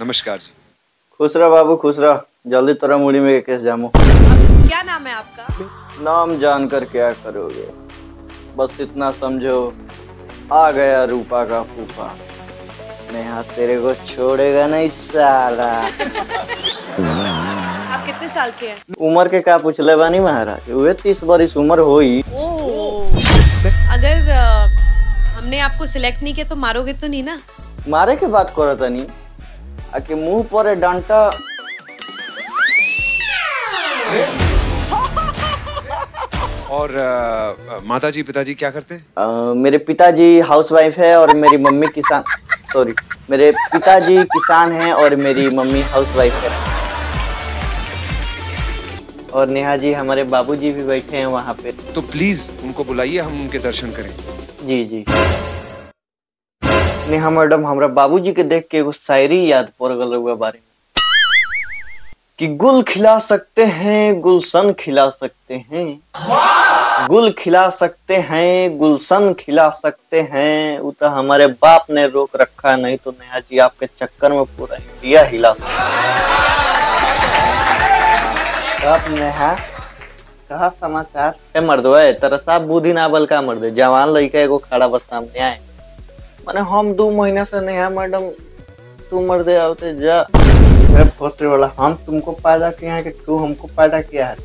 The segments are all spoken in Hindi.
नमस्कार जी। खुशरा बाबू खुशरा जल्दी तरह मुड़ी में केस जामो। क्या नाम है आपका? नाम जानकर क्या करोगे? बस इतना समझो। आ गया रूपा का फूफा। नेहा तेरे को छोड़ेगा नहीं साला। आप कितने साल के हैं? उम्र के क्या पूछ ले बानी महाराज? वे तीस बरिस उम्र हो ही अगर आ... हमने आपको सिलेक्ट नहीं किया तो मारोगे तो नहीं ना? मारे के बात करत तनी आके मुँह पर डंटा। और अ, माता जी पिताजी क्या करते? हैं मेरे पिताजी हाउसवाइफ है और मेरी मम्मी किसान सॉरी मेरे पिताजी किसान हैं और मेरी मम्मी हाउसवाइफ है। और नेहा जी हमारे बाबूजी भी बैठे हैं वहाँ पे। तो प्लीज़ उनको बुलाइए हम उनके दर्शन करें। जी जी। नेहा मैडम हमरा बाबूजी के देख के एगो शायरी याद पड़ गल बारे में। कि गुल खिला सकते हैं गुलशन खिला सकते हैं। गुल खिला सकते हैं गुलशन खिला सकते हैं। वो तो हमारे बाप ने रोक रखा है नहीं तो नेहा जी आपके चक्कर में पूरा इंडिया हिला सकता नेहा कहा समाचार? ए मर्दवा है तेरा बुद्धि ना बल का मर्द। जवान लड़का एगो खड़ा बस सामने आए। माने हम दो महीना से नेहा मैडम। तू मर्दे आवते जा। अरे फोसरे वाला हम तुमको पैदा किए हैं कि तू हमको पैदा किया है?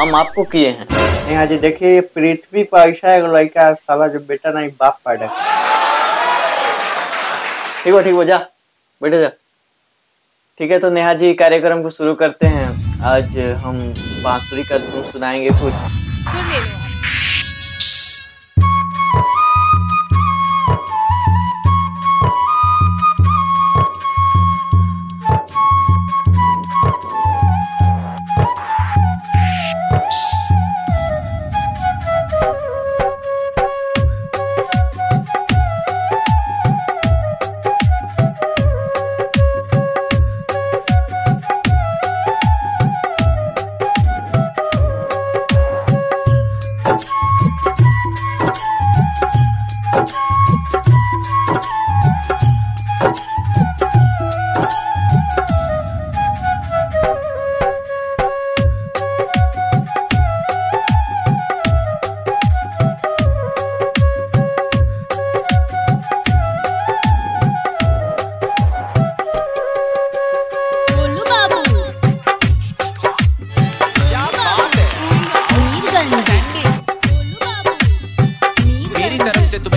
हम आपको किए हैं। नेहा जी देखिए ये पृथ्वी पर ऐसा एगो लड़का है साला जो बेटा नहीं बाप पैदा किया ठीक हो ठीक हो जा। बैठे जा। ठीक है तो नेहा जी कार्यक्रम को शुरू करते हैं। आज हम बांसुरी का धुन सुनाएँगे कुछ। सुन ले लो।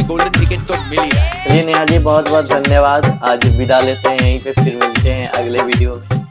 गोल्डन टिकट तो मिली है जी नेहा जी बहुत बहुत धन्यवाद। आज विदा लेते हैं, यहीं पे फिर मिलते हैं अगले वीडियो में।